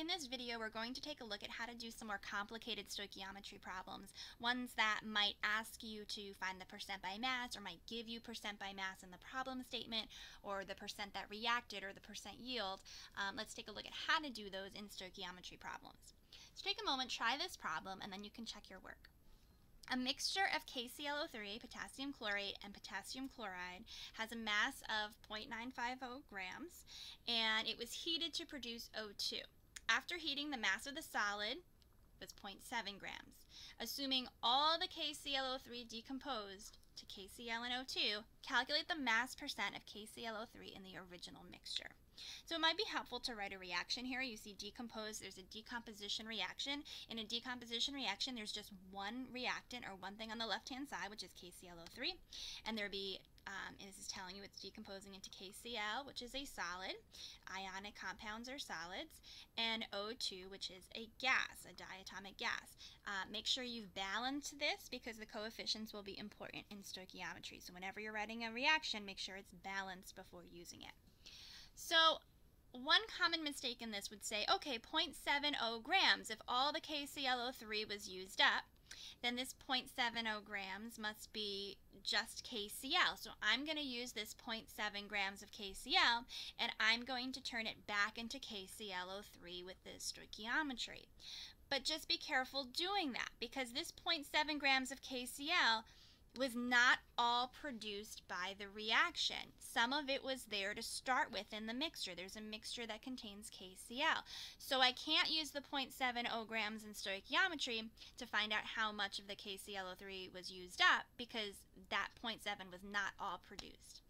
In this video, we're going to take a look at how to do some more complicated stoichiometry problems, ones that might ask you to find the percent by mass or might give you percent by mass in the problem statement or the percent that reacted or the percent yield. Um, let's take a look at how to do those in stoichiometry problems. So take a moment, try this problem, and then you can check your work. A mixture of KClO3, potassium chlorate, and potassium chloride has a mass of 0.950 grams, and it was heated to produce O2. After heating, the mass of the solid was 0.7 grams. Assuming all the KClO3 decomposed to KCl and O2, calculate the mass percent of KClO3 in the original mixture. So it might be helpful to write a reaction here. You see decompose, there's a decomposition reaction. In a decomposition reaction, there's just one reactant or one thing on the left-hand side, which is KClO3. And there'd be, um, and this is telling you it's decomposing into KCl, which is a solid. Ionic compounds are solids. And O2, which is a gas, a diatomic gas. Uh, make sure you've balanced this because the coefficients will be important in stoichiometry. So whenever you're writing a reaction, make sure it's balanced before using it. So one common mistake in this would say, okay, 0.70 grams, if all the KClO3 was used up, then this 0.70 grams must be just KCl. So I'm going to use this 0.7 grams of KCl, and I'm going to turn it back into KClO3 with this stoichiometry. But just be careful doing that, because this 0.7 grams of KCl was not all produced by the reaction. Some of it was there to start with in the mixture. There's a mixture that contains KCl. So I can't use the 0.70 grams in stoichiometry to find out how much of the KClO3 was used up because that 0.7 was not all produced.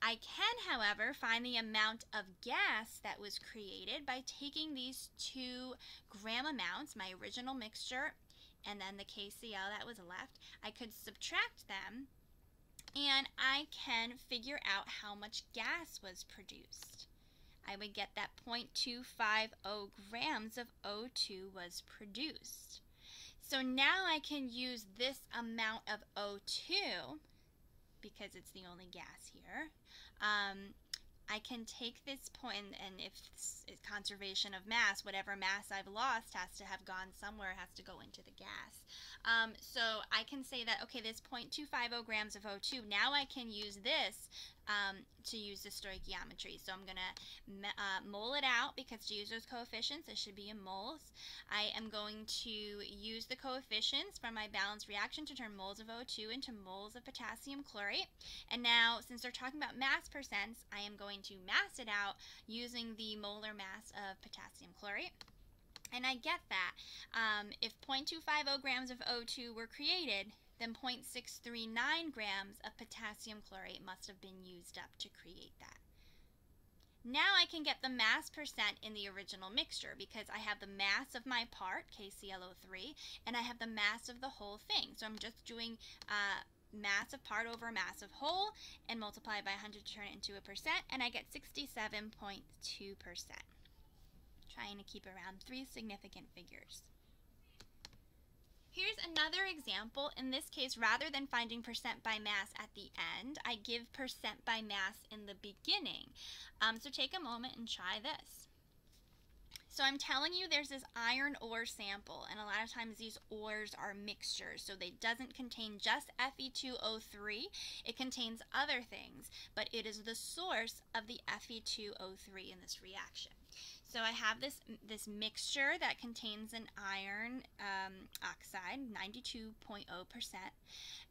I can, however, find the amount of gas that was created by taking these two gram amounts, my original mixture and then the KCl that was left, I could subtract them and I can figure out how much gas was produced. I would get that 0.250 grams of O2 was produced. So now I can use this amount of O2 because it's the only gas here. Um, I can take this point, and if it's conservation of mass, whatever mass I've lost has to have gone somewhere, has to go into the gas. Um, so I can say that, okay, this 0.250 grams of O2, now I can use this um, to use the stoichiometry. So I'm going to uh, mole it out because to use those coefficients, it should be in moles. I am going to use the coefficients from my balanced reaction to turn moles of O2 into moles of potassium chlorate. And now, since they're talking about mass percents, I am going to mass it out using the molar mass of potassium chlorate. And I get that. Um, if 0.250 grams of O2 were created, then 0.639 grams of potassium chlorate must have been used up to create that. Now I can get the mass percent in the original mixture because I have the mass of my part, KClO3, and I have the mass of the whole thing. So I'm just doing uh, mass of part over mass of whole and multiply by 100 to turn it into a percent, and I get 67.2%. Trying to keep around three significant figures. Here's another example. In this case, rather than finding percent by mass at the end, I give percent by mass in the beginning. Um, so take a moment and try this. So I'm telling you there's this iron ore sample, and a lot of times these ores are mixtures, so they doesn't contain just Fe2O3, it contains other things, but it is the source of the Fe2O3 in this reaction. So I have this, this mixture that contains an iron um, oxide, 92.0%,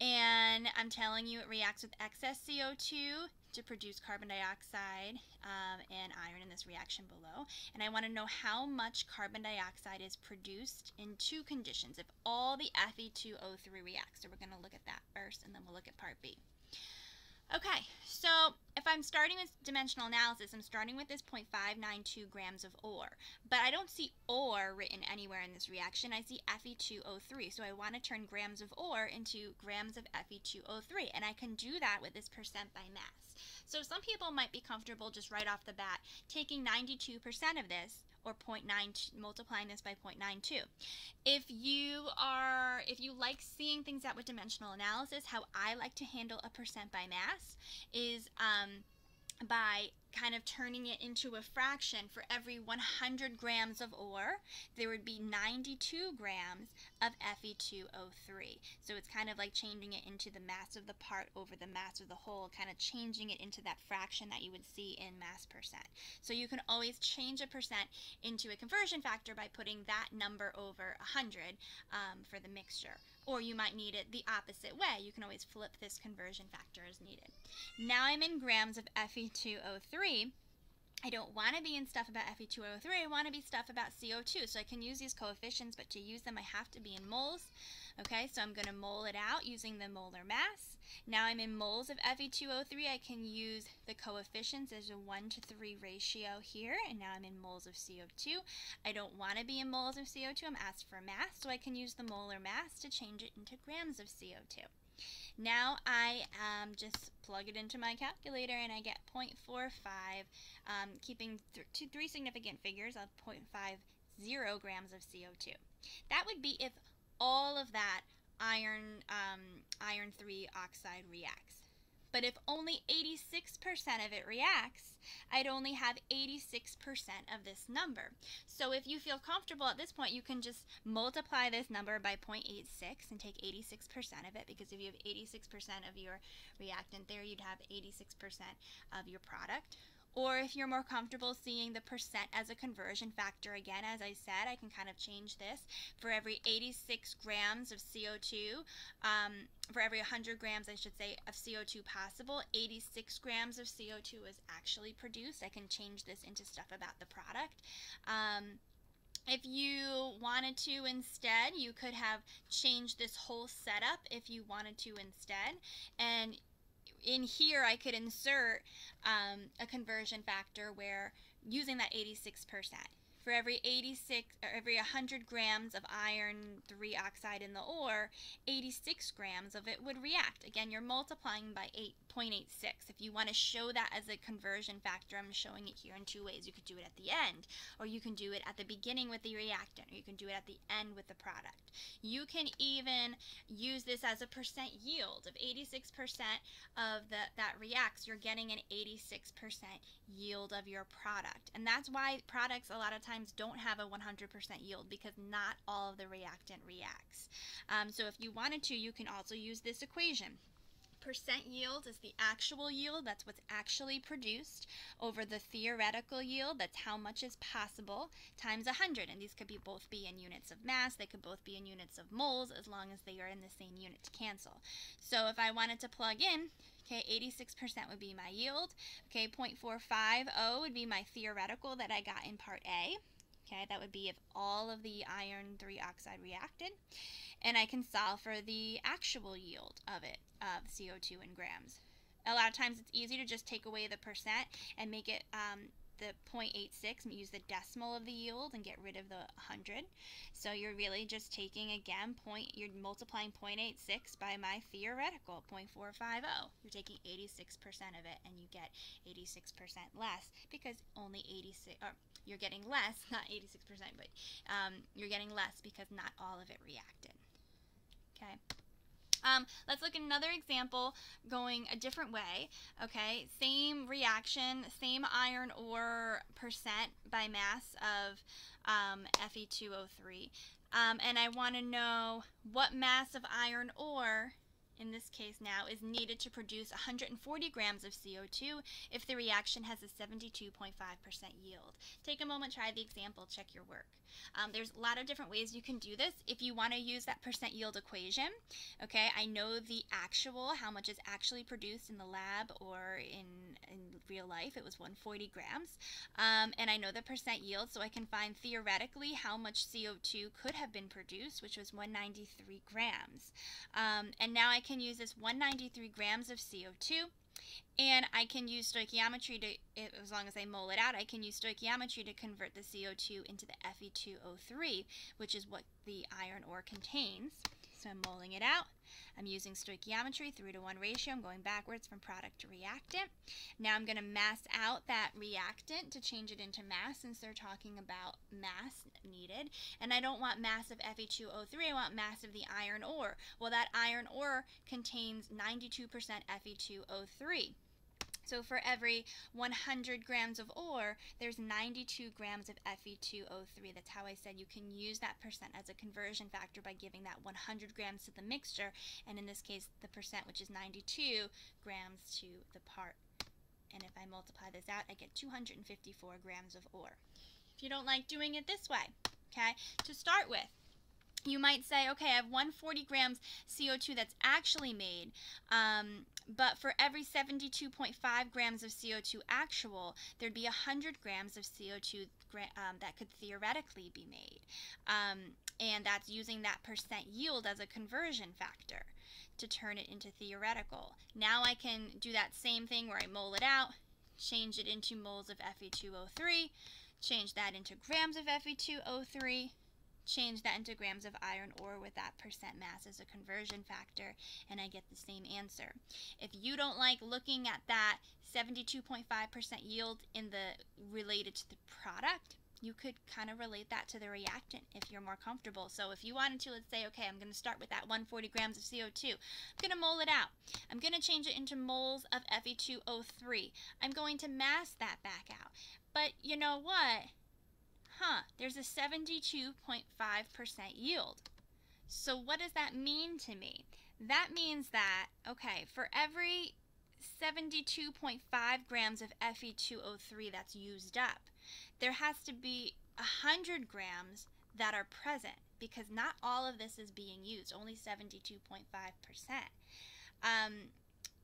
and I'm telling you it reacts with excess CO2 to produce carbon dioxide um, and iron in this reaction below. And I want to know how much carbon dioxide is produced in two conditions if all the Fe2O3 reacts. So we're going to look at that first and then we'll look at part B. Okay, so if I'm starting with dimensional analysis, I'm starting with this 0.592 grams of ore. But I don't see ore written anywhere in this reaction. I see Fe2O3. So I want to turn grams of ore into grams of Fe2O3. And I can do that with this percent by mass. So some people might be comfortable just right off the bat taking 92% of this or 0.9 multiplying this by 0.92. If you are if you like seeing things out with dimensional analysis, how I like to handle a percent by mass is um, by kind of turning it into a fraction, for every 100 grams of ore, there would be 92 grams of Fe2O3. So it's kind of like changing it into the mass of the part over the mass of the whole, kind of changing it into that fraction that you would see in mass percent. So you can always change a percent into a conversion factor by putting that number over 100 um, for the mixture. Or you might need it the opposite way. You can always flip this conversion factor as needed. Now I'm in grams of Fe2O3. I don't want to be in stuff about Fe2O3. I want to be stuff about CO2. So I can use these coefficients, but to use them I have to be in moles. Okay, so I'm going to mole it out using the molar mass. Now I'm in moles of Fe2O3. I can use the coefficients as a 1 to 3 ratio here, and now I'm in moles of CO2. I don't want to be in moles of CO2. I'm asked for mass, so I can use the molar mass to change it into grams of CO2. Now I um, just plug it into my calculator and I get 0.45, um, keeping th two, three significant figures of 0.50 grams of CO2. That would be if all of that iron um, iron 3 oxide reacts. But if only 86% of it reacts, I'd only have 86% of this number. So if you feel comfortable at this point, you can just multiply this number by 0.86 and take 86% of it because if you have 86% of your reactant there, you'd have 86% of your product. Or if you're more comfortable seeing the percent as a conversion factor, again, as I said, I can kind of change this. For every 86 grams of CO2, um, for every 100 grams, I should say, of CO2 possible, 86 grams of CO2 is actually produced. I can change this into stuff about the product. Um, if you wanted to instead, you could have changed this whole setup if you wanted to instead. And in here I could insert um, a conversion factor where using that 86%. For every 86 or every 100 grams of iron 3 oxide in the ore, 86 grams of it would react. Again, you're multiplying by 8.86. If you want to show that as a conversion factor, I'm showing it here in two ways. You could do it at the end, or you can do it at the beginning with the reactant, or you can do it at the end with the product. You can even use this as a percent yield. Of 86% of the, that reacts, you're getting an 86% yield of your product. And that's why products a lot of times times don't have a 100% yield because not all of the reactant reacts. Um, so if you wanted to, you can also use this equation. Percent yield is the actual yield, that's what's actually produced, over the theoretical yield, that's how much is possible, times 100. And these could be both be in units of mass, they could both be in units of moles, as long as they are in the same unit to cancel. So if I wanted to plug in, okay, 86% would be my yield, okay, 0.450 would be my theoretical that I got in part A, okay, that would be if all of the iron 3 oxide reacted, and I can solve for the actual yield of it, of CO2 in grams. A lot of times it's easy to just take away the percent and make it um, the 0.86 and use the decimal of the yield and get rid of the 100. So you're really just taking, again, point, you're multiplying 0.86 by my theoretical, 0.450. You're taking 86% of it and you get 86% less because only 86, or you're getting less, not 86%, but um, you're getting less because not all of it reacted. Okay. Um, let's look at another example going a different way. Okay, same reaction, same iron ore percent by mass of um, Fe2O3. Um, and I want to know what mass of iron ore in this case now, is needed to produce 140 grams of CO2 if the reaction has a 72.5% yield. Take a moment, try the example, check your work. Um, there's a lot of different ways you can do this. If you want to use that percent yield equation, okay, I know the actual, how much is actually produced in the lab or in, in real life, it was 140 grams, um, and I know the percent yield, so I can find theoretically how much CO2 could have been produced, which was 193 grams. Um, and now I can use this 193 grams of CO2 and I can use stoichiometry to, as long as I mole it out, I can use stoichiometry to convert the CO2 into the Fe2O3, which is what the iron ore contains. So I'm moling it out. I'm using stoichiometry, 3 to 1 ratio. I'm going backwards from product to reactant. Now I'm going to mass out that reactant to change it into mass since they're talking about mass needed. And I don't want mass of Fe2O3, I want mass of the iron ore. Well, that iron ore contains 92% Fe2O3. So for every 100 grams of ore, there's 92 grams of Fe2O3. That's how I said you can use that percent as a conversion factor by giving that 100 grams to the mixture, and in this case, the percent, which is 92 grams to the part. And if I multiply this out, I get 254 grams of ore. If you don't like doing it this way, okay, to start with, you might say, okay, I have 140 grams CO2 that's actually made, um, but for every 72.5 grams of CO2 actual, there'd be 100 grams of CO2 um, that could theoretically be made. Um, and that's using that percent yield as a conversion factor to turn it into theoretical. Now I can do that same thing where I mole it out, change it into moles of Fe2O3, change that into grams of Fe2O3, change that into grams of iron ore with that percent mass as a conversion factor, and I get the same answer. If you don't like looking at that 72.5% yield in the related to the product, you could kind of relate that to the reactant if you're more comfortable. So if you wanted to, let's say, okay, I'm going to start with that 140 grams of CO2. I'm going to mole it out. I'm going to change it into moles of Fe2O3. I'm going to mass that back out. But you know what? Huh, there's a 72.5% yield. So what does that mean to me? That means that, okay, for every 72.5 grams of Fe2O3 that's used up, there has to be 100 grams that are present because not all of this is being used, only 72.5%. Um,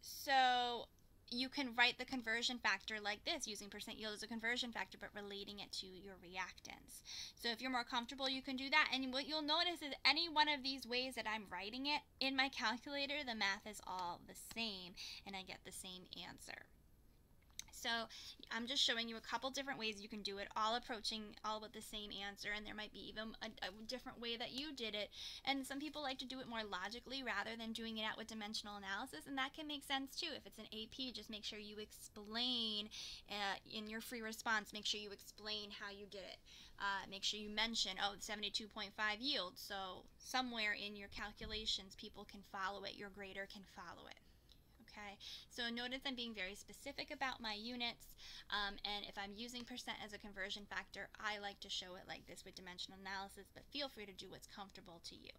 so you can write the conversion factor like this using percent yield as a conversion factor but relating it to your reactants. So if you're more comfortable you can do that and what you'll notice is any one of these ways that I'm writing it in my calculator the math is all the same and I get the same answer. So I'm just showing you a couple different ways you can do it, all approaching all with the same answer, and there might be even a, a, different way that you did it. And some people like to do it more logically rather than doing it out with dimensional analysis, and that can make sense too. If it's an AP, just make sure you explain uh, in your free response, make sure you explain how you did it. Uh, make sure you mention, oh, 72.5 yield. So somewhere in your calculations, people can follow it, your grader can follow it okay? So notice I'm being very specific about my units, um, and if I'm using percent as a conversion factor, I like to show it like this with dimensional analysis, but feel free to do what's comfortable to you.